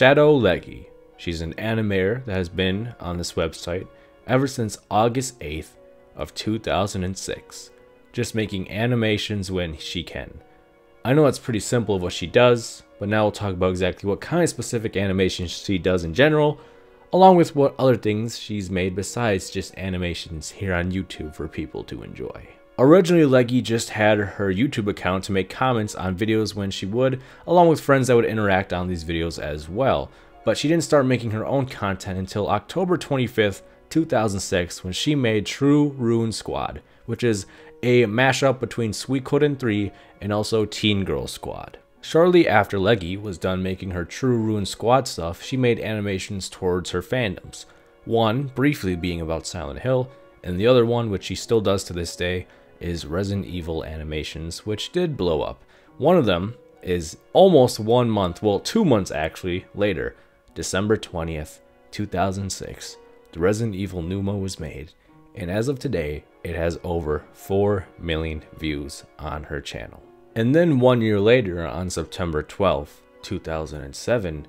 Shadow Leggy. She's an animator that has been on this website ever since August 8th of 2006, just making animations when she can. I know it's pretty simple of what she does, but now we'll talk about exactly what kind of specific animations she does in general, along with what other things she's made besides just animations here on YouTube for people to enjoy. Originally, Leggy just had her YouTube account to make comments on videos when she would, along with friends that would interact on these videos as well, but she didn't start making her own content until October 25th, 2006 when she made True Rune Squad, which is a mashup between Suikoden 3 and also Teen Girl Squad. Shortly after Leggy was done making her True Rune Squad stuff, she made animations towards her fandoms. One briefly being about Silent Hill, and the other one, which she still does to this day, is Resident Evil animations, which did blow up. One of them is almost one month, well, two months actually, later, December 20th, 2006. The Resident Evil Numa was made, and as of today, it has over 4 million views on her channel. And then one year later, on September 12th, 2007,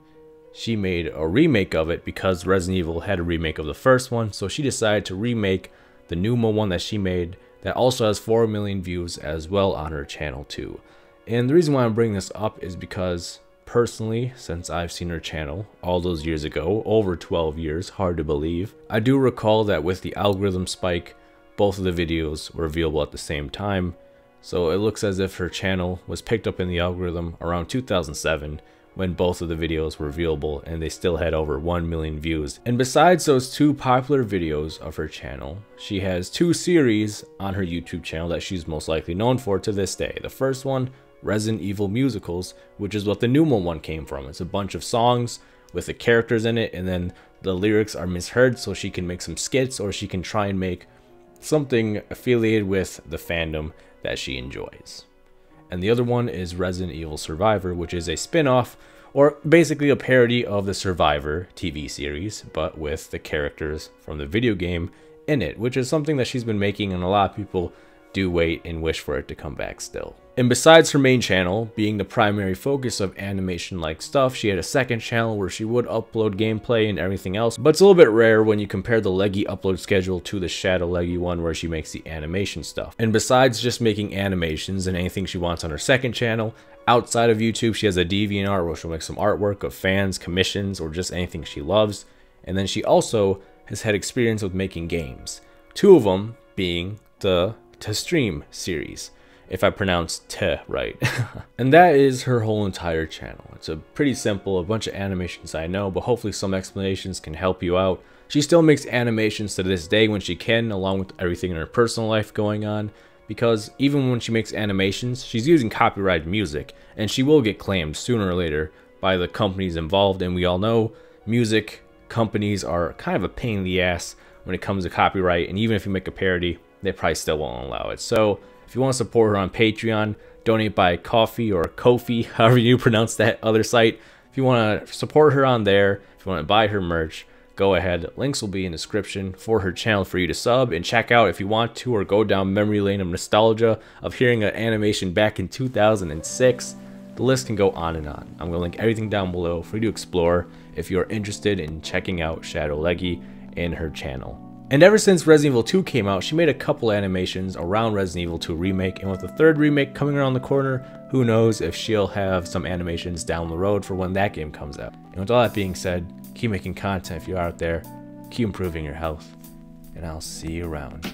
she made a remake of it because Resident Evil had a remake of the first one, so she decided to remake the Numa one that she made that also has 4 million views as well on her channel too. And the reason why I'm bringing this up is because personally, since I've seen her channel all those years ago, over 12 years, hard to believe, I do recall that with the algorithm spike, both of the videos were viewable at the same time, so it looks as if her channel was picked up in the algorithm around 2007 when both of the videos were viewable and they still had over 1 million views. And besides those two popular videos of her channel, she has two series on her YouTube channel that she's most likely known for to this day. The first one, Resident Evil Musicals, which is what the Numa one came from. It's a bunch of songs with the characters in it and then the lyrics are misheard so she can make some skits or she can try and make something affiliated with the fandom that she enjoys and the other one is Resident Evil Survivor, which is a spin-off or basically a parody of the Survivor TV series, but with the characters from the video game in it, which is something that she's been making and a lot of people do wait and wish for it to come back still. And besides her main channel being the primary focus of animation like stuff, she had a second channel where she would upload gameplay and everything else, but it's a little bit rare when you compare the Leggy upload schedule to the Shadow Leggy one where she makes the animation stuff. And besides just making animations and anything she wants on her second channel, outside of YouTube she has a DeviantArt where she'll make some artwork of fans, commissions, or just anything she loves. And then she also has had experience with making games. Two of them being the To Stream series if I pronounce te right. and that is her whole entire channel. It's a pretty simple, a bunch of animations I know, but hopefully some explanations can help you out. She still makes animations to this day when she can, along with everything in her personal life going on, because even when she makes animations, she's using copyrighted music, and she will get claimed sooner or later by the companies involved, and we all know music companies are kind of a pain in the ass when it comes to copyright, and even if you make a parody, they probably still won't allow it. So if you want to support her on Patreon, donate by Coffee or Ko-fi, however you pronounce that other site. If you want to support her on there, if you want to buy her merch, go ahead. Links will be in the description for her channel for you to sub and check out if you want to or go down memory lane of nostalgia of hearing an animation back in 2006. The list can go on and on. I'm going to link everything down below for you to explore if you're interested in checking out Shadow Leggy and her channel. And ever since Resident Evil 2 came out, she made a couple animations around Resident Evil 2 Remake, and with the third remake coming around the corner, who knows if she'll have some animations down the road for when that game comes out. And with all that being said, keep making content if you're out there, keep improving your health, and I'll see you around.